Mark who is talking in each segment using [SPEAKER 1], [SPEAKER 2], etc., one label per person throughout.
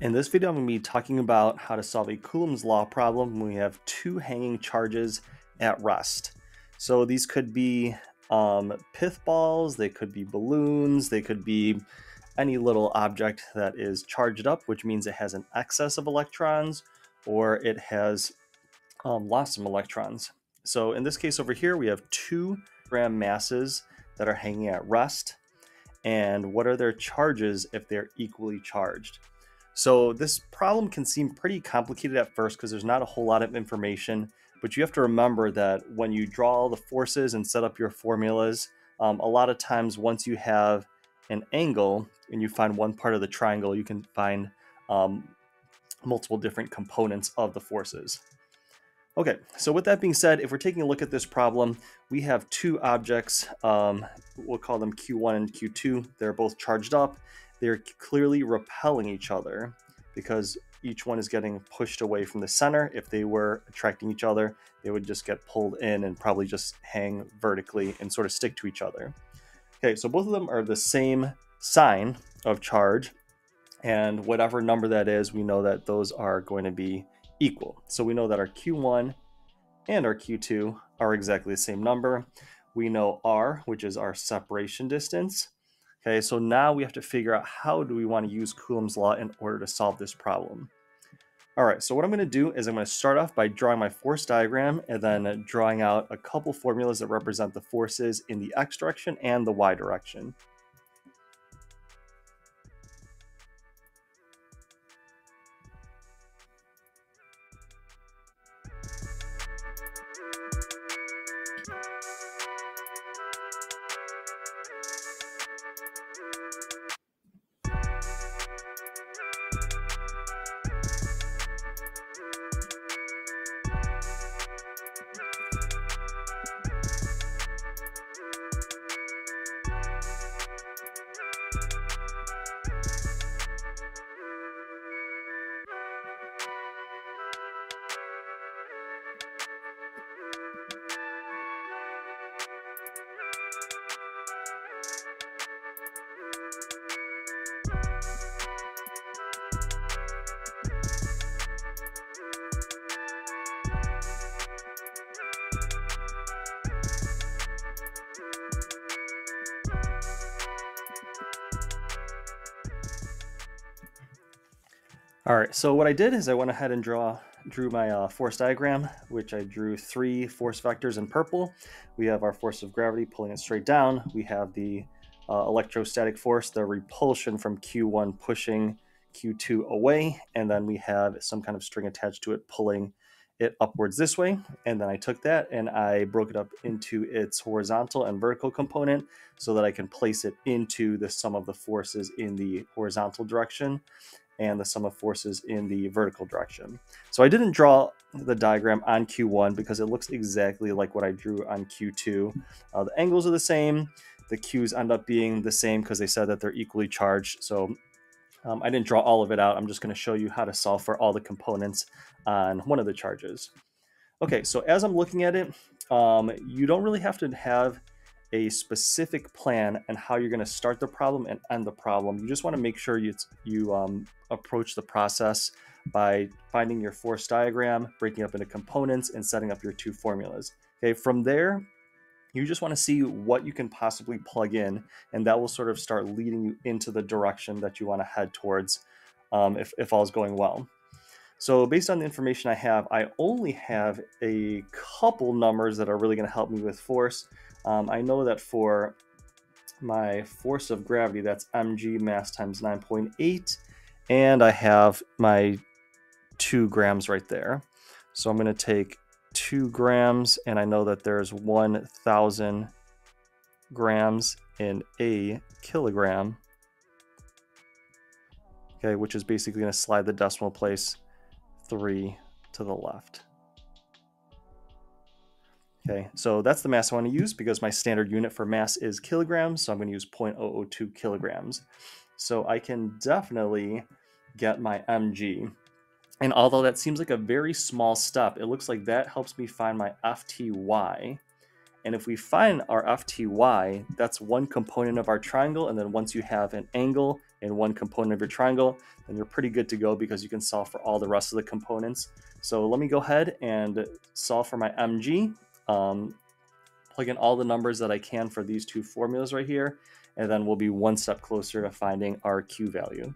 [SPEAKER 1] In this video, I'm going to be talking about how to solve a Coulomb's law problem when we have two hanging charges at rest. So these could be um, pith balls, they could be balloons, they could be any little object that is charged up, which means it has an excess of electrons or it has um, lost some electrons. So in this case over here, we have two gram masses that are hanging at rest. And what are their charges if they're equally charged? So this problem can seem pretty complicated at first because there's not a whole lot of information, but you have to remember that when you draw all the forces and set up your formulas, um, a lot of times once you have an angle and you find one part of the triangle, you can find um, multiple different components of the forces. Okay, so with that being said, if we're taking a look at this problem, we have two objects, um, we'll call them Q1 and Q2. They're both charged up they're clearly repelling each other because each one is getting pushed away from the center. If they were attracting each other, they would just get pulled in and probably just hang vertically and sort of stick to each other. Okay, so both of them are the same sign of charge, and whatever number that is, we know that those are going to be equal. So we know that our Q1 and our Q2 are exactly the same number. We know R, which is our separation distance, Okay, so now we have to figure out how do we want to use Coulomb's law in order to solve this problem. All right, so what I'm going to do is I'm going to start off by drawing my force diagram and then drawing out a couple formulas that represent the forces in the x direction and the y direction. All right, so what I did is I went ahead and draw drew my uh, force diagram, which I drew three force vectors in purple. We have our force of gravity pulling it straight down. We have the uh, electrostatic force, the repulsion from Q1 pushing Q2 away, and then we have some kind of string attached to it pulling it upwards this way. And then I took that and I broke it up into its horizontal and vertical component so that I can place it into the sum of the forces in the horizontal direction and the sum of forces in the vertical direction. So I didn't draw the diagram on Q1 because it looks exactly like what I drew on Q2. Uh, the angles are the same. The Q's end up being the same because they said that they're equally charged. So um, I didn't draw all of it out. I'm just going to show you how to solve for all the components on one of the charges. Okay, so as I'm looking at it, um, you don't really have to have a specific plan and how you're going to start the problem and end the problem. You just want to make sure you, you um, approach the process by finding your force diagram, breaking up into components, and setting up your two formulas. Okay, from there, you just want to see what you can possibly plug in, and that will sort of start leading you into the direction that you want to head towards um, if, if all is going well. So based on the information I have, I only have a couple numbers that are really going to help me with force. Um, I know that for my force of gravity, that's mg mass times 9.8, and I have my two grams right there. So I'm going to take two grams, and I know that there's 1,000 grams in a kilogram, okay, which is basically going to slide the decimal place three to the left. Okay, so that's the mass I want to use because my standard unit for mass is kilograms, so I'm going to use 0.002 kilograms. So I can definitely get my mg. And although that seems like a very small step, it looks like that helps me find my FTY. And if we find our FTY, that's one component of our triangle. And then once you have an angle and one component of your triangle, then you're pretty good to go because you can solve for all the rest of the components. So let me go ahead and solve for my MG. Um, plug in all the numbers that I can for these two formulas right here, and then we'll be one step closer to finding our Q value.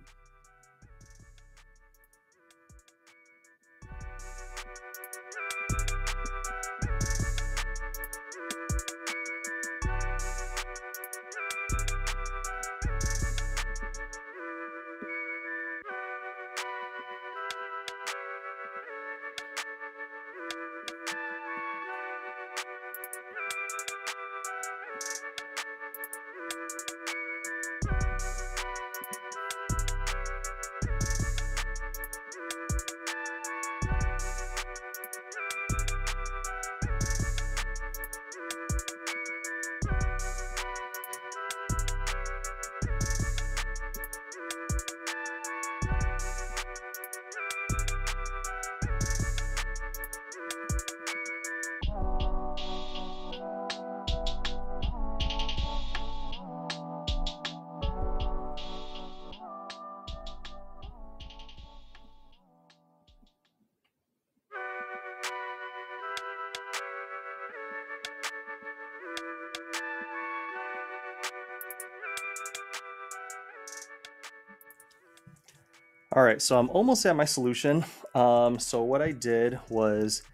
[SPEAKER 1] All right, so I'm almost at my solution. Um, so what I did was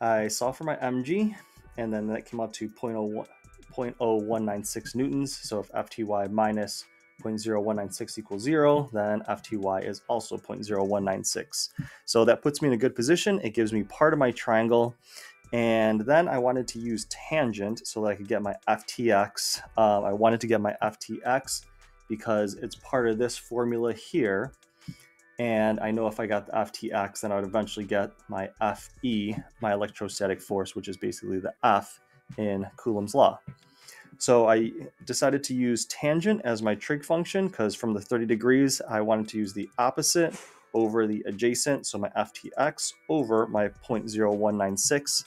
[SPEAKER 1] I saw for my MG, and then that came out to 0.01, 0.0196 newtons. So if FTY minus 0.0196 equals zero, then FTY is also 0.0196. So that puts me in a good position. It gives me part of my triangle. And then I wanted to use tangent so that I could get my FTX. Uh, I wanted to get my FTX because it's part of this formula here. And I know if I got the FTX, then I would eventually get my FE, my electrostatic force, which is basically the F in Coulomb's law. So I decided to use tangent as my trig function because from the 30 degrees, I wanted to use the opposite over the adjacent. So my FTX over my 0.0196,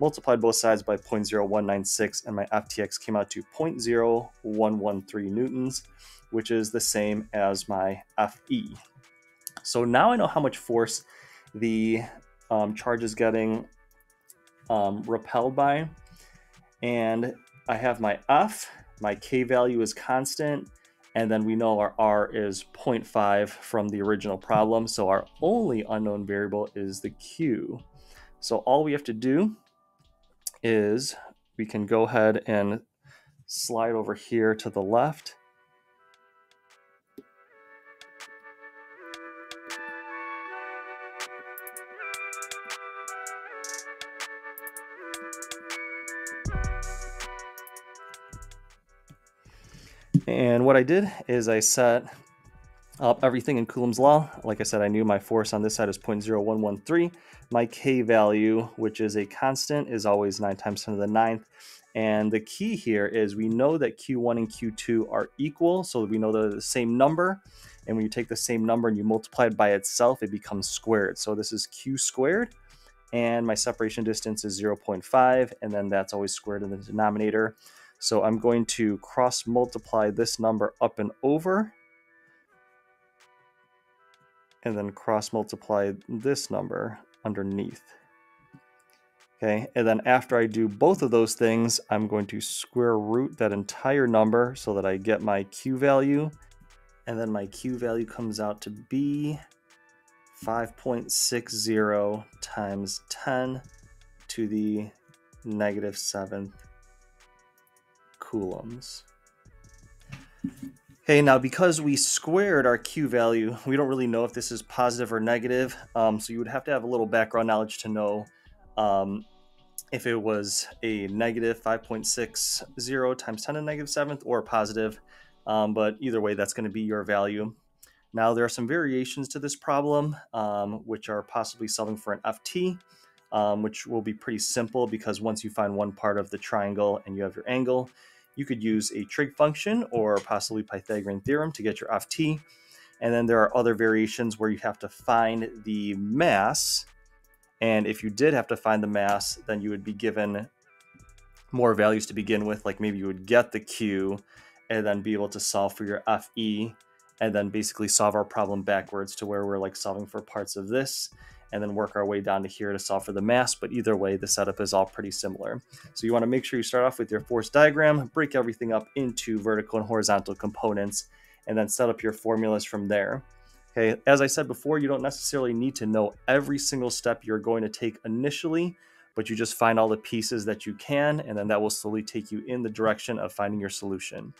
[SPEAKER 1] multiplied both sides by 0.0196, and my FTX came out to 0.0113 newtons, which is the same as my FE. So now I know how much force the um, charge is getting um, repelled by. And I have my F, my K value is constant, and then we know our R is 0.5 from the original problem. So our only unknown variable is the Q. So all we have to do is we can go ahead and slide over here to the left And what I did is I set up everything in Coulomb's law. Like I said, I knew my force on this side is 0.0113. My K value, which is a constant, is always 9 times 10 to the ninth. And the key here is we know that Q1 and Q2 are equal, so we know they're the same number. And when you take the same number and you multiply it by itself, it becomes squared. So this is Q squared, and my separation distance is 0.5, and then that's always squared in the denominator. So I'm going to cross multiply this number up and over and then cross multiply this number underneath. Okay, and then after I do both of those things, I'm going to square root that entire number so that I get my Q value. And then my Q value comes out to be 5.60 times 10 to the negative seventh coulombs. Okay, now because we squared our Q value, we don't really know if this is positive or negative. Um, so you would have to have a little background knowledge to know um, if it was a negative 5.60 times 10 to the negative seventh or positive. Um, but either way, that's going to be your value. Now there are some variations to this problem, um, which are possibly solving for an FT, um, which will be pretty simple because once you find one part of the triangle and you have your angle, you could use a trig function or possibly Pythagorean theorem to get your ft. And then there are other variations where you have to find the mass. And if you did have to find the mass, then you would be given more values to begin with. Like maybe you would get the Q and then be able to solve for your FE and then basically solve our problem backwards to where we're like solving for parts of this and then work our way down to here to solve for the mass. But either way, the setup is all pretty similar. So you want to make sure you start off with your force diagram, break everything up into vertical and horizontal components, and then set up your formulas from there. Okay, as I said before, you don't necessarily need to know every single step you're going to take initially, but you just find all the pieces that you can, and then that will slowly take you in the direction of finding your solution.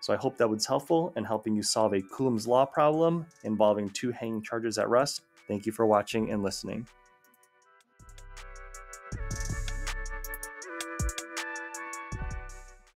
[SPEAKER 1] So I hope that was helpful in helping you solve a Coulomb's Law problem involving two hanging charges at rest. Thank you for watching and listening.